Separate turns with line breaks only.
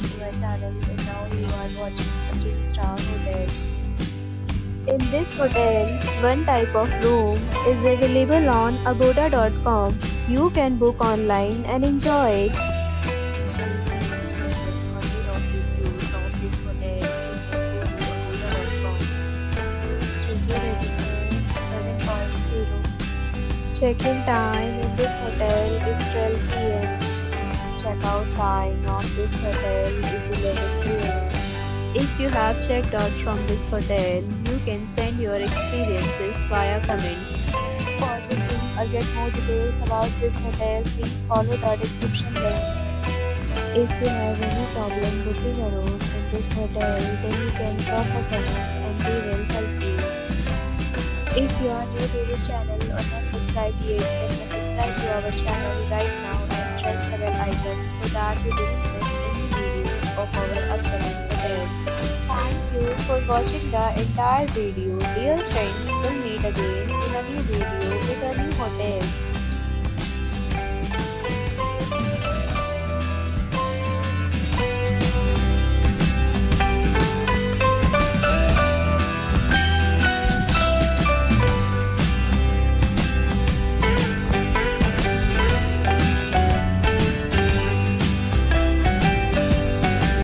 back to my channel and now you are watching a 3 star hotel. In this hotel, one type of room is available on agoda.com. You can book online and enjoy it. Please see the of reviews of this hotel Its review rating is 7.0. Check-in time in this hotel is 12 pm. Check-out time of this hotel is 11 pm. If you have checked out from this hotel, you can send your experiences via comments. For booking or get more details about this hotel, please follow the description link. If you have any problem booking a room in this hotel, then you can drop a comment and we will help you. If you are new to this channel or not subscribed yet, then subscribe to our channel right now press the bell icon so that you don't miss any video of our upcoming hotel. Thank you for watching the entire video. Dear friends, we'll meet again in a new video with a new hotel.